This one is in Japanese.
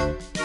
you